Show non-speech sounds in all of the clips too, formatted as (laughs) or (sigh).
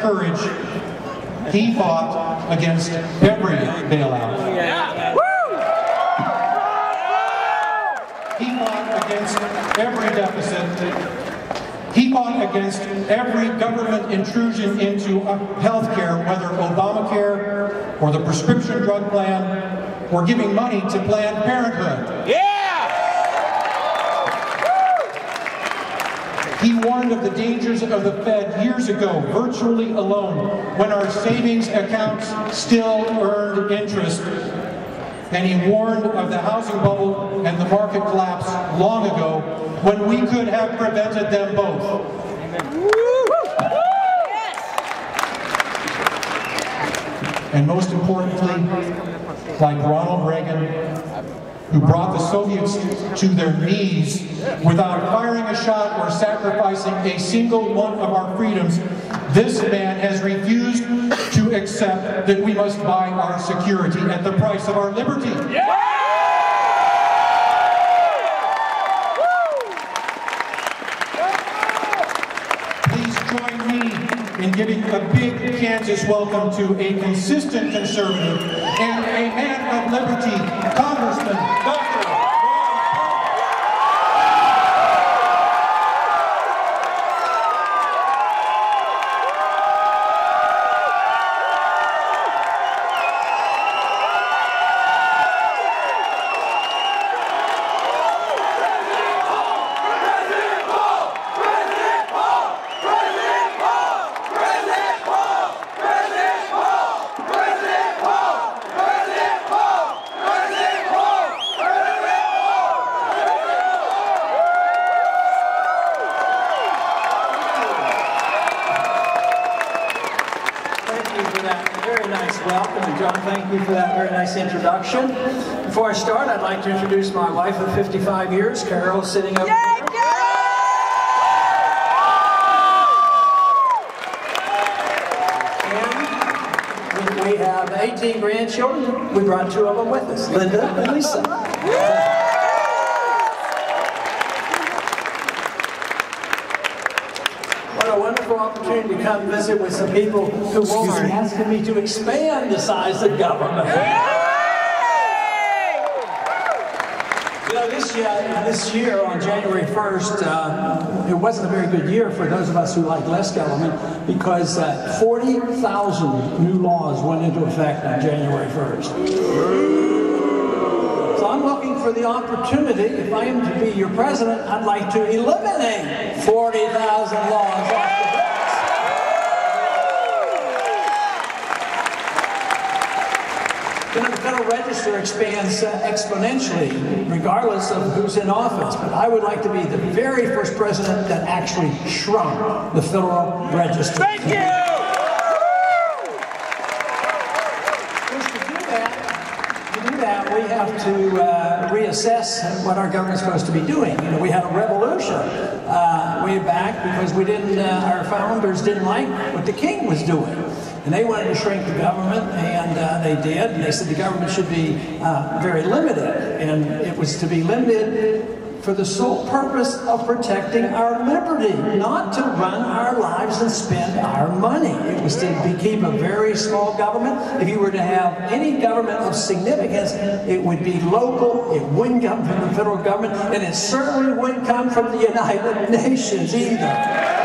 courage, he fought against every bailout. He fought against every deficit. He fought against every government intrusion into health care, whether Obamacare or the prescription drug plan, or giving money to Planned Parenthood. He warned of the dangers of the Fed years ago, virtually alone, when our savings accounts still earned interest. And he warned of the housing bubble and the market collapse long ago, when we could have prevented them both. And most importantly, like Ronald Reagan, who brought the Soviets to their knees without firing a shot or sacrificing a single one of our freedoms, this man has refused to accept that we must buy our security at the price of our liberty. Please giving a big Kansas welcome to a consistent conservative and a man of liberty, Congressman. To introduce my wife of 55 years, Carol, sitting over here. And we have 18 grandchildren. We brought two of them with us, Linda and Lisa. What a wonderful opportunity to come visit with some people who are asking me to expand the size of government. You know, this year, on January 1st, uh, it wasn't a very good year for those of us who like less government because uh, 40,000 new laws went into effect on January 1st. So I'm looking for the opportunity, if I am to be your president, I'd like to eliminate 40,000 laws off the. You know, the Federal Register expands uh, exponentially, regardless of who's in office. But I would like to be the very first president that actually shrunk the Federal Register. Thank you! to do that, to do that, we have to uh, reassess what our government's supposed to be doing. You know, we had a revolution uh, way back because we didn't, uh, our founders didn't like what the king was doing. And they wanted to shrink the government, and uh, they did. And they said the government should be uh, very limited, and it was to be limited for the sole purpose of protecting our liberty, not to run our lives and spend our money. It was to be, keep a very small government. If you were to have any government of significance, it would be local, it wouldn't come from the federal government, and it certainly wouldn't come from the United (laughs) Nations either.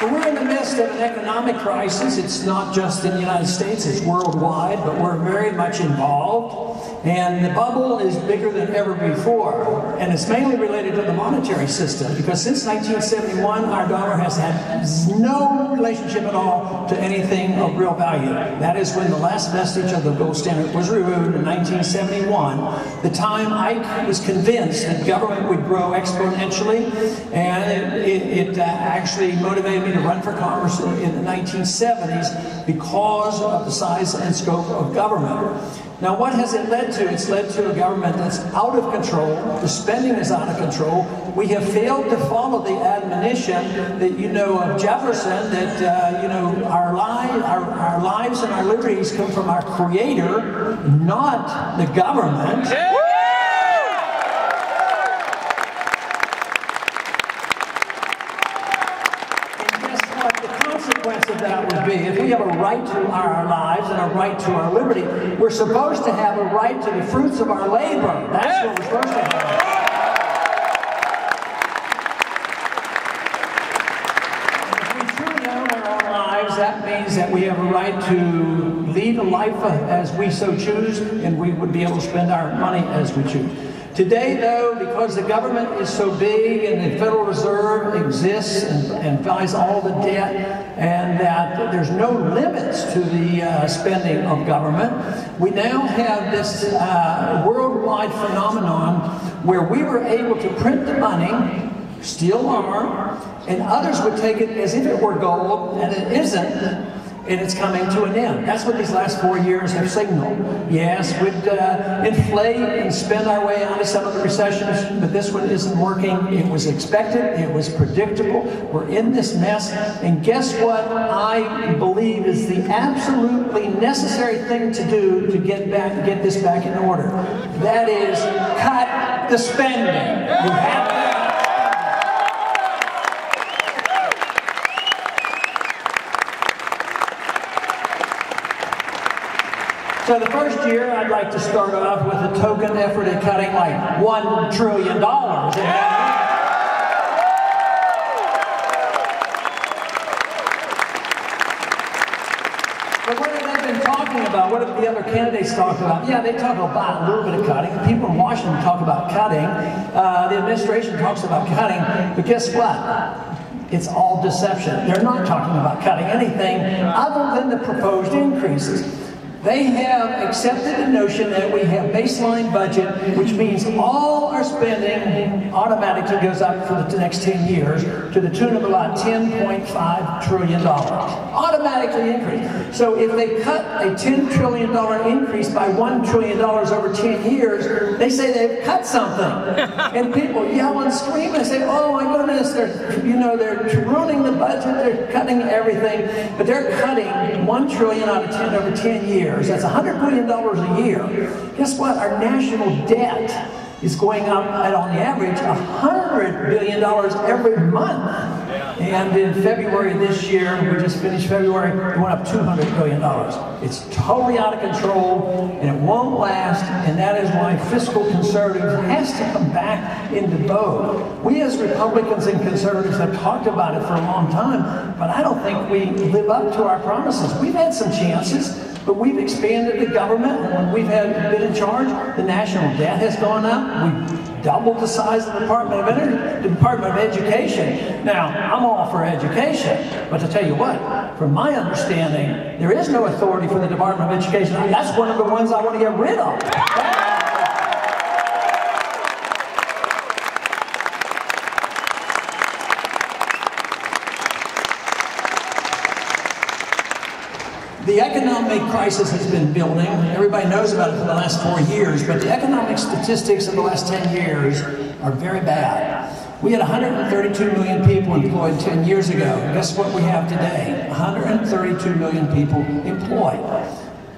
But we're in the midst of an economic crisis. It's not just in the United States, it's worldwide, but we're very much involved. And the bubble is bigger than ever before. And it's mainly related to the monetary system because since 1971, our dollar has had no relationship at all to anything of real value. That is when the last vestige of the gold standard was removed in 1971. The time Ike was convinced that government would grow exponentially, and it, it, it uh, actually motivated me to run for Congress in the 1970s because of the size and scope of government. Now, what has it led to? It's led to a government that's out of control. The spending is out of control. We have failed to follow the admonition that you know of Jefferson that uh, you know our, li- our, our lives and our liberties come from our Creator, not the government. Yeah. Consequence of that would be if we have a right to our lives and a right to our liberty, we're supposed to have a right to the fruits of our labor. That's what we're supposed to have. that means that we have a right to lead a life as we so choose, and we would be able to spend our money as we choose. Today, though, because the government is so big and the Federal Reserve exists and, and buys all the debt, and that there's no limits to the uh, spending of government, we now have this uh, worldwide phenomenon where we were able to print the money, steal are, and others would take it as if it were gold, and it isn't and it's coming to an end. That's what these last four years have signaled. Yes, we'd uh, inflate and spend our way out of some of the recessions, but this one isn't working. It was expected, it was predictable. We're in this mess, and guess what I believe is the absolutely necessary thing to do to get back, get this back in order. That is cut the spending. We have So the first year, I'd like to start off with a token effort at cutting like one trillion dollars. But what have they been talking about? What have the other candidates talked about? Yeah, they talk about a little bit of cutting. People in Washington talk about cutting. Uh, the administration talks about cutting. But guess what? It's all deception. They're not talking about cutting anything other than the proposed increases. They have accepted the notion that we have baseline budget, which means all our spending automatically goes up for the next 10 years to the tune of about $10.5 trillion. Automatically increase. So if they cut a $10 trillion increase by $1 trillion over 10 years, they say they've cut something. (laughs) and people yell and scream and say, oh my goodness, they're, you know, they're ruining the budget, they're cutting everything. But they're cutting $1 trillion out of 10 over 10 years that's $100 billion a year. Guess what? Our national debt is going up at on average $100 billion every month. And in February this year, we just finished February, it went up $200 billion. It's totally out of control and it won't last, and that is why fiscal conservatism has to come back into vogue. We as Republicans and conservatives have talked about it for a long time, but I don't think we live up to our promises. We've had some chances. But we've expanded the government, we've had been in charge, the national debt has gone up. We've doubled the size of the Department of Energy, Department of Education. Now, I'm all for education, but to tell you what, from my understanding, there is no authority for the Department of Education. That's one of the ones I want to get rid of. The economic crisis has been building. Everybody knows about it for the last four years, but the economic statistics of the last 10 years are very bad. We had 132 million people employed 10 years ago. Guess what we have today? 132 million people employed.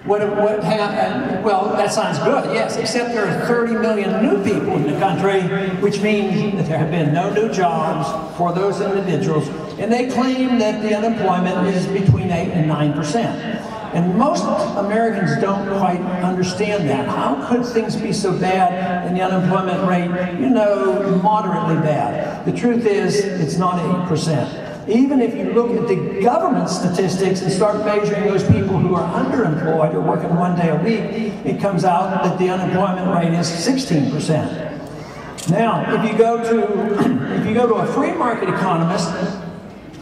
What, what happened? Uh, well, that sounds good, yes, except there are 30 million new people in the country, which means that there have been no new jobs for those individuals, and they claim that the unemployment is between 8 and 9 percent. And most Americans don't quite understand that. How could things be so bad and the unemployment rate, you know, moderately bad? The truth is, it's not 8%. Even if you look at the government statistics and start measuring those people who are underemployed or working one day a week, it comes out that the unemployment rate is 16%. Now, if you go to (clears throat) if you go to a free market economist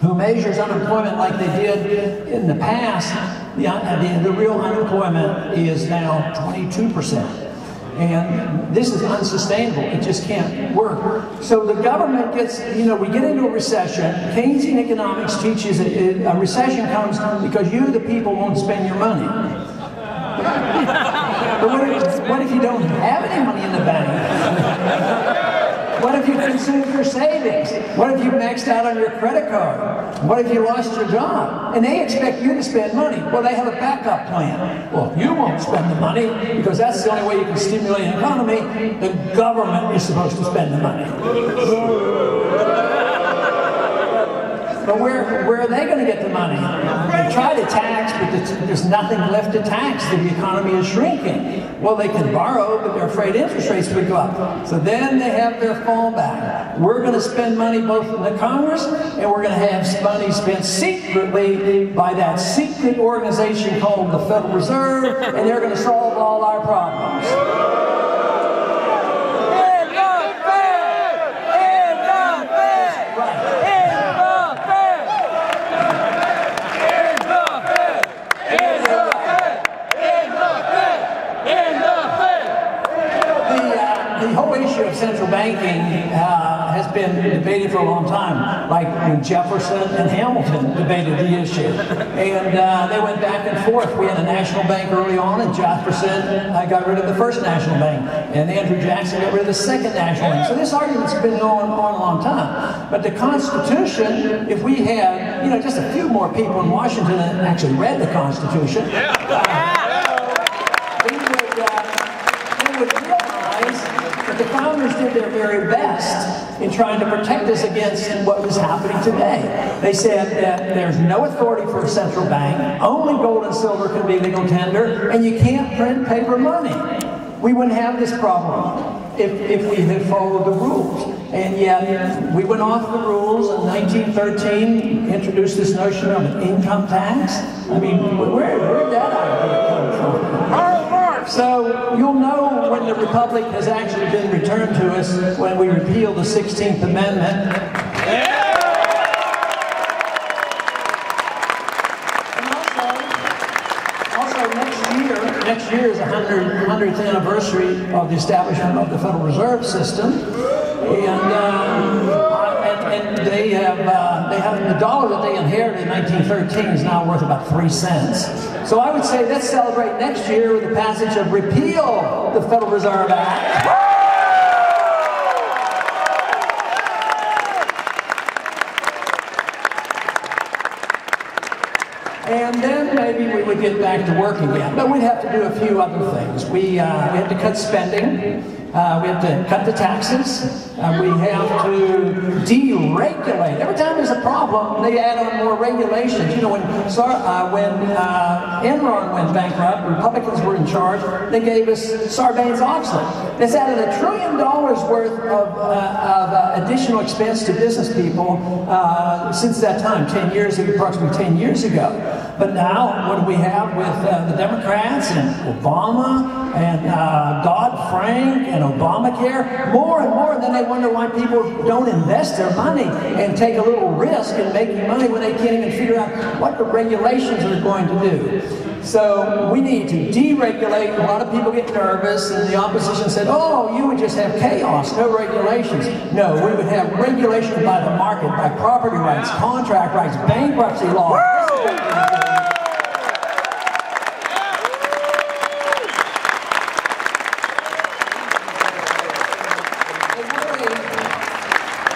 who measures unemployment like they did in the past, the, uh, the, the real unemployment is now 22 percent. And this is unsustainable. It just can't work. So the government gets, you know, we get into a recession. Keynesian economics teaches that a recession comes because you, the people, won't spend your money. (laughs) but what if, what if you don't have any money in the bank? (laughs) What if you consumed your savings? What if you maxed out on your credit card? What if you lost your job? And they expect you to spend money. Well, they have a backup plan. Well, if you won't spend the money because that's the only way you can stimulate an economy. The government is supposed to spend the money. But where, where are they going to get the money? Try to tax, but there's nothing left to tax. The economy is shrinking. Well, they can borrow, but they're afraid interest rates would go up. So then they have their fallback. We're going to spend money both in the Congress, and we're going to have money spent secretly by that secret organization called the Federal Reserve, and they're going to solve all our problems. central banking uh, has been debated for a long time, like when Jefferson and Hamilton debated the issue. And uh, they went back and forth. We had a national bank early on, and Jefferson uh, got rid of the first national bank, and Andrew Jackson got rid of the second national bank. So this argument's been going on a long time. But the Constitution, if we had, you know, just a few more people in Washington that actually read the Constitution, uh, the founders did their very best in trying to protect us against what was happening today. They said that there's no authority for a central bank, only gold and silver can be legal tender, and you can't print paper money. We wouldn't have this problem if, if we had followed the rules. And yet, we went off the rules in 1913, introduced this notion of an income tax. I mean, where, where did that idea come from? So you'll know when the Republic has actually been returned to us when we repeal the 16th Amendment. Also, next year is the 100th anniversary of the establishment of the Federal Reserve System. And um, and they have, uh, they have the dollar that they inherited in 1913 is now worth about three cents. So I would say let's celebrate next year with the passage of repeal the Federal Reserve Act. And then maybe we would get back to work again. But we'd have to do a few other things. We, uh, we have to cut spending. Uh, we have to cut the taxes. Uh, we have to deregulate. Every time there's a problem, they add on more regulations. You know, when, uh, when uh, Enron went bankrupt, Republicans were in charge, they gave us Sarbanes-Oxley. That's added a trillion dollars worth of, uh, of uh, additional expense to business people since that time, 10 years, approximately 10 years ago. But now, what do we have with the Democrats and Obama and uh, Dodd-Frank and Obamacare, more and more, and then they wonder why people don't invest their money and take a little risk in making money when they can't even figure out what the regulations are going to do. So we need to deregulate. A lot of people get nervous, and the opposition said, oh, you would just have chaos, no regulations. No, we would have regulation by the market, by property rights, contract rights, bankruptcy law.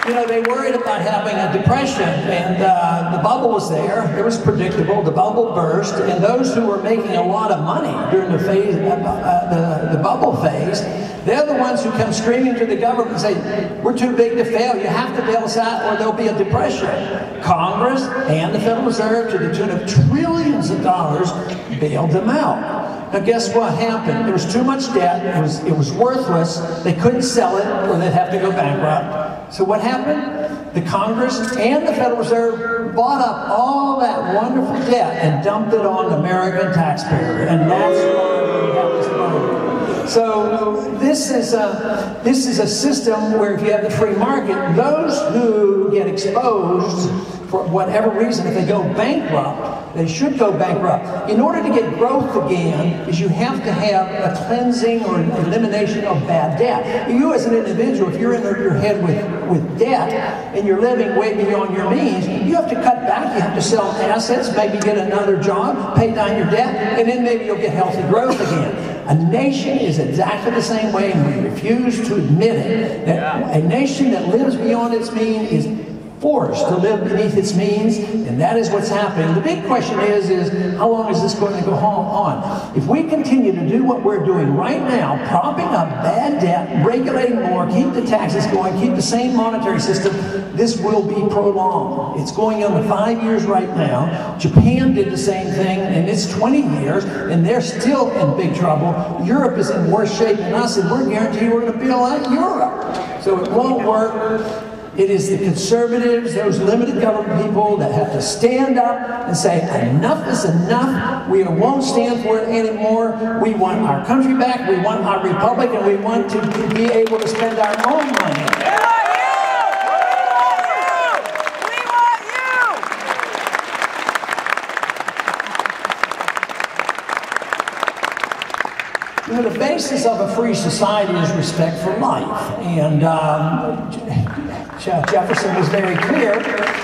You know, they worried about having a depression, and uh, the bubble was there. It was predictable. The bubble burst, and those who were making a lot of money during the phase, uh, uh, the, the bubble phase, they're the ones who come screaming to the government and say, "We're too big to fail. You have to bail us out, or there'll be a depression." Congress and the Federal Reserve, to the tune of trillions of dollars, bailed them out. Now guess what happened? There was too much debt. It was, it was worthless. They couldn't sell it or they'd have to go bankrupt. So what happened? the Congress and the Federal Reserve bought up all that wonderful debt and dumped it on the American taxpayer. And that's why we have this money. So this is a this is a system where if you have the free market, those who get exposed for whatever reason, if they go bankrupt, they should go bankrupt. In order to get growth again, is you have to have a cleansing or an elimination of bad debt. You as an individual, if you're in your head with, with debt and you're living way beyond your means, you have to cut back. You have to sell assets, maybe get another job, pay down your debt, and then maybe you'll get healthy growth again. A nation is exactly the same way, and we refuse to admit it. That a nation that lives beyond its means is forced to live beneath its means, and that is what's happening. The big question is, is how long is this going to go on? If we continue to do what we're doing right now, propping up bad debt, regulating more, keep the taxes going, keep the same monetary system, this will be prolonged. It's going on five years right now. Japan did the same thing, and it's 20 years, and they're still in big trouble. Europe is in worse shape than us, and we're guaranteed we're going to be like Europe. So it won't work. It is the conservatives, those limited government people that have to stand up and say, enough is enough. We won't stand for it anymore. We want our country back. We want our republic, and we want to be able to spend our own money. We want you know, the basis of a free society is respect for life. And um, Jefferson was very clear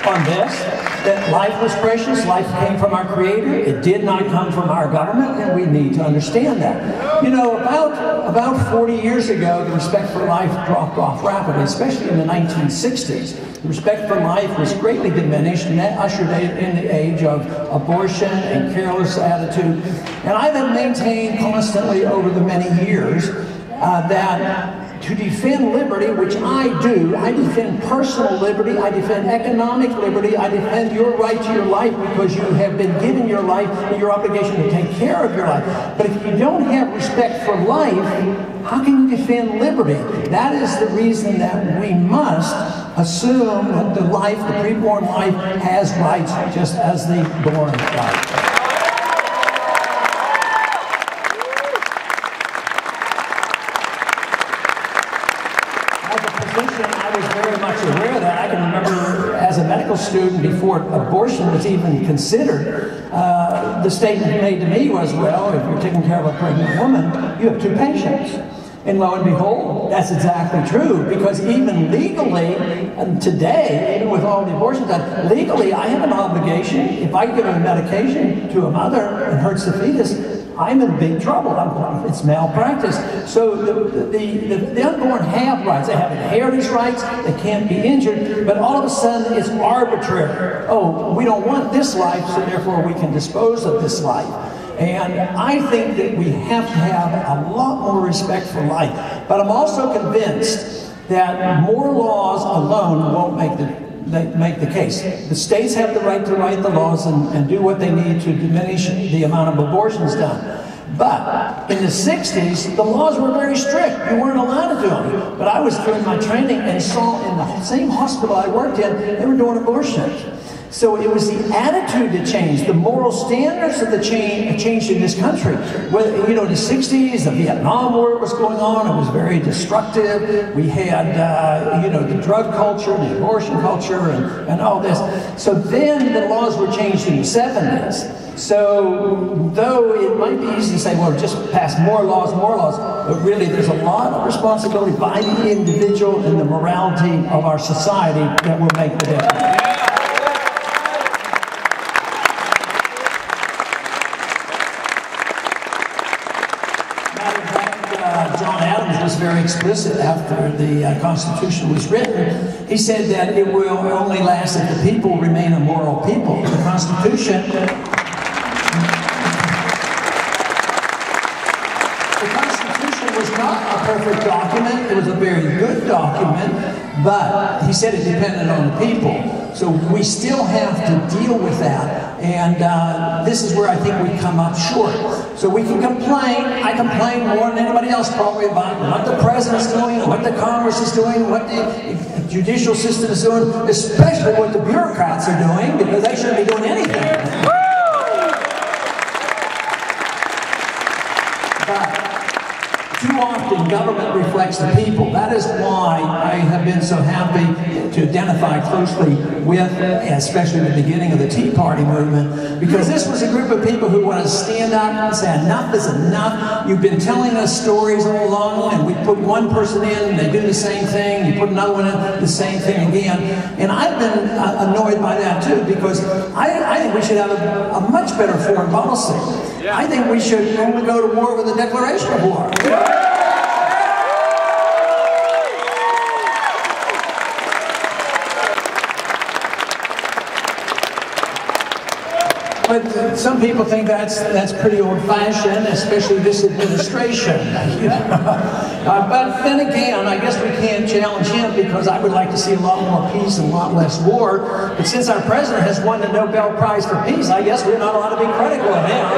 on this, that life was precious, life came from our Creator, it did not come from our government, and we need to understand that. You know, about, about 40 years ago, the respect for life dropped off rapidly, especially in the 1960s. The respect for life was greatly diminished, and that ushered in the age of abortion and careless attitude. And I have maintained constantly over the many years uh, that to defend liberty, which I do. I defend personal liberty. I defend economic liberty. I defend your right to your life because you have been given your life and your obligation to take care of your life. But if you don't have respect for life, how can you defend liberty? That is the reason that we must assume that the life, the preborn life, has rights just as the born life. Student before abortion was even considered, uh, the statement made to me was, well, if you're taking care of a pregnant woman, you have two patients. And lo and behold, that's exactly true because even legally, and today, even with all the abortions legally I have an obligation, if I give a medication to a mother and hurts the fetus, I'm in big trouble. I'm, it's malpractice. So the, the, the, the, unborn have rights. They have inheritance rights. They can't be injured. But all of a sudden, it's arbitrary. Oh, we don't want this life, so therefore we can dispose of this life. And I think that we have to have a lot more respect for life. But I'm also convinced that more laws alone won't make the they make the case. The states have the right to write the laws and, and do what they need to diminish the amount of abortions done. But in the 60s, the laws were very strict. You weren't allowed to do them. But I was doing my training and saw in the same hospital I worked in, they were doing abortions. So it was the attitude that changed, the moral standards of the change changed in this country. Well, you know, in the 60s, the Vietnam War was going on. It was very destructive. We had, uh, you know, the drug culture, the abortion culture, and, and all this. So then the laws were changed in the 70s. So though it might be easy to say, well, just pass more laws, more laws, but really there's a lot of responsibility by the individual and the morality of our society that will make the difference. very explicit after the uh, Constitution was written. He said that it will only last if the people remain a moral people. The Constitution the Constitution was not a perfect document. It was a very good document, but he said it depended on the people. So we still have to deal with that. And uh, this is where I think we come up short. So we can complain. I complain more than anybody else probably about what the president's doing, what the Congress is doing, what the judicial system is doing, especially what the bureaucrats are doing, because they shouldn't be doing anything. Too often, government reflects the people. That is why I have been so happy to identify closely with, especially the beginning of the Tea Party movement, because this was a group of people who want to stand up and say, enough is enough. You've been telling us stories all along, and we put one person in, and they do the same thing. You put another one in, the same thing again. And I've been uh, annoyed by that too, because I, I think we should have a, a much better foreign policy. I think we should only go to war with a declaration of war. But some people think that's that's pretty old-fashioned, especially this administration. (laughs) uh, but then again, I guess we can't challenge him because I would like to see a lot more peace and a lot less war. But since our president has won the Nobel Prize for Peace, I guess we're not allowed to be critical of him. (laughs)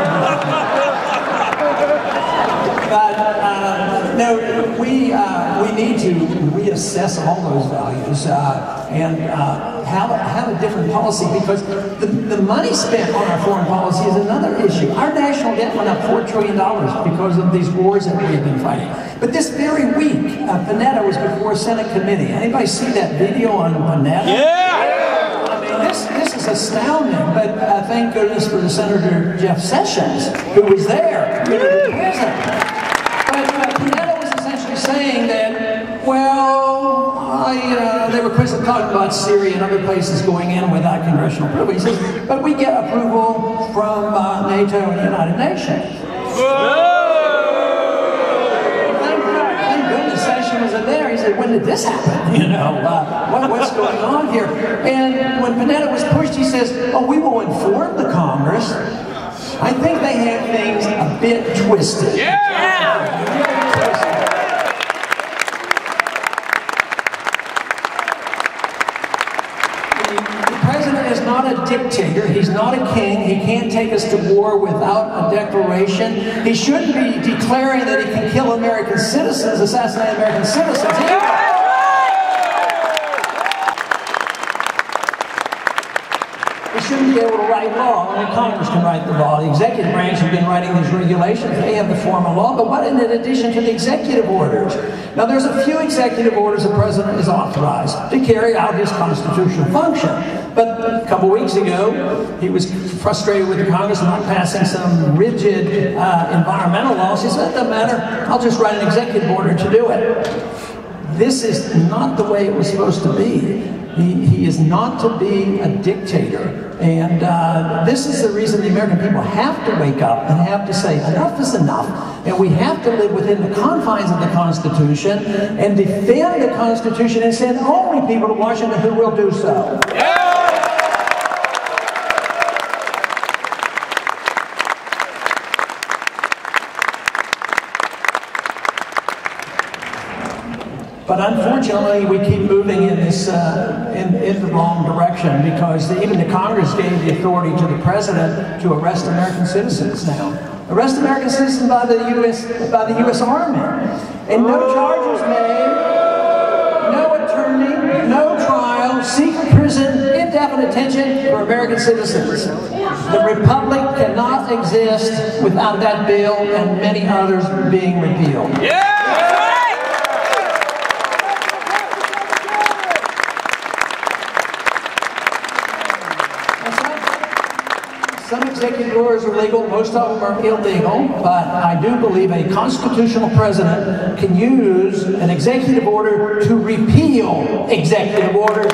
but uh, no, we uh, we need to reassess all those values uh, and uh, have a, have a different policy because the, the money spent on our foreign policy is another issue. Our national debt went up four trillion dollars because of these wars that we have been fighting. But this very week, uh, Panetta was before a Senate committee. Anybody see that video on Panetta? Yeah. I mean, this this is astounding. But uh, thank goodness for the Senator Jeff Sessions who was there, the president. But uh, Panetta was essentially saying that, I, uh, they were talking about Syria and other places going in without congressional approval. He says, but we get approval from uh, NATO and the United Nations. Thank, thank goodness Sessions wasn't there. He said, when did this happen? (laughs) You know, uh, what, what's going on here? And when Panetta was pushed, he says, oh, we will inform the Congress. I think they had things a bit twisted. The president is not a dictator. He's not a king. He can't take us to war without a declaration. He shouldn't be declaring that he can kill American citizens, assassinate American citizens. Be able to write law. Only Congress can write the law. The executive branch has been writing these regulations. They have the formal law. But what in addition to the executive orders? Now, there's a few executive orders the president is authorized to carry out his constitutional function. But a couple weeks ago, he was frustrated with the Congress not passing some rigid uh, environmental laws. He said, it doesn't matter. I'll just write an executive order to do it. This is not the way it was supposed to be. He, he is not to be a dictator. And uh, this is the reason the American people have to wake up and have to say, enough is enough. And we have to live within the confines of the Constitution and defend the Constitution and send only people to Washington who will do so. But unfortunately, we keep moving in this uh, in, in the wrong direction because the, even the Congress gave the authority to the president to arrest American citizens now. Arrest American citizens by the U.S. by the U.S. Army, and no charges made, no attorney, no trial, secret prison, indefinite detention for American citizens. The republic cannot exist without that bill and many others being repealed. Some are legal, most of them are illegal, but I do believe a constitutional president can use an executive order to repeal executive orders.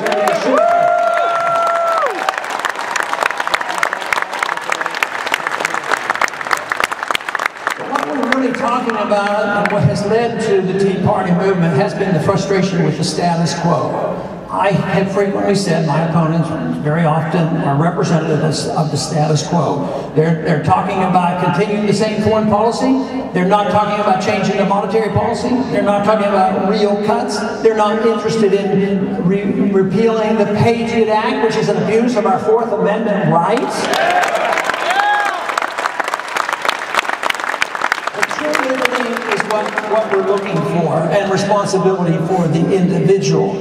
talking about and what has led to the Tea Party movement has been the frustration with the status quo. I have frequently said my opponents very often are representatives of the status quo. They're, they're talking about continuing the same foreign policy. They're not talking about changing the monetary policy. They're not talking about real cuts. They're not interested in re repealing the Patriot Act, which is an abuse of our Fourth Amendment rights. what we're looking for and responsibility for the individual.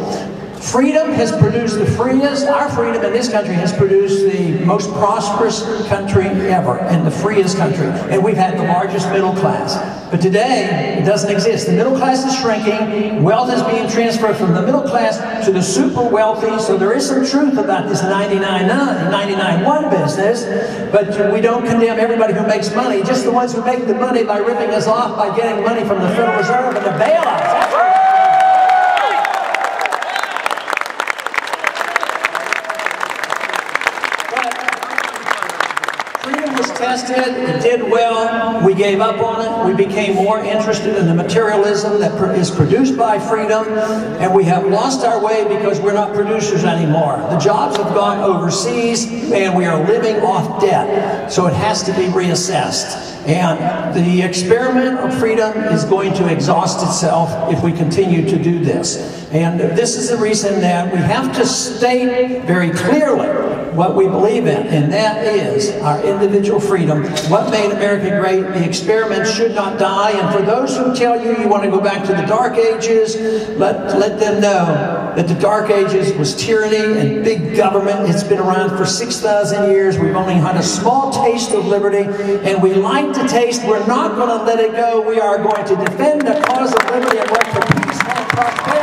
Freedom has produced the freest, our freedom in this country has produced the most prosperous country ever and the freest country. And we've had the largest middle class. But today, it doesn't exist. The middle class is shrinking. Wealth is being transferred from the middle class to the super wealthy. So there is some truth about this 99.1 business. But we don't condemn everybody who makes money, just the ones who make the money by ripping us off by getting money from the Federal Reserve and the bailouts. Tested, it did well, we gave up on it, we became more interested in the materialism that is produced by freedom, and we have lost our way because we're not producers anymore. The jobs have gone overseas, and we are living off debt, so it has to be reassessed. And the experiment of freedom is going to exhaust itself if we continue to do this. And this is the reason that we have to state very clearly what we believe in, and that is our individual freedom. What made America great? The experiment should not die. And for those who tell you you want to go back to the Dark Ages, let, let them know that the Dark Ages was tyranny and big government. It's been around for 6,000 years. We've only had a small taste of liberty, and we like to taste. We're not going to let it go. We are going to defend the cause of liberty and work for peace and prosperity.